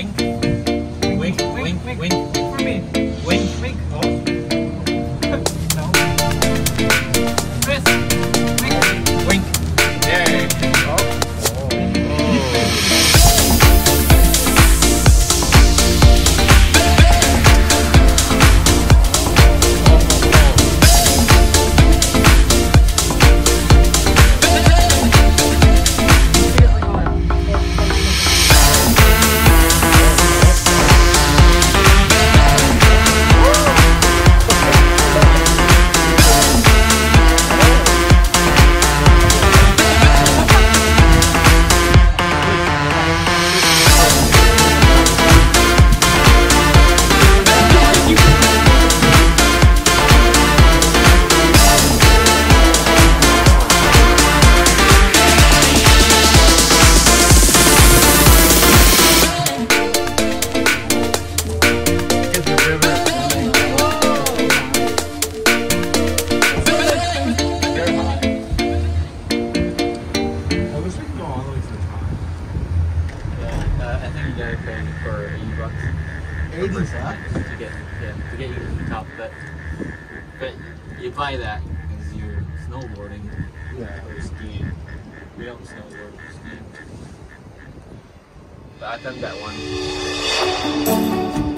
Wink. Wink. Wink. Wink. You gotta for 80 bucks. 80 bucks? To get, yeah, to get you to the top, but, but you buy that because you're snowboarding Yeah. or skiing. We don't snowboard or skiing. But I've done that one.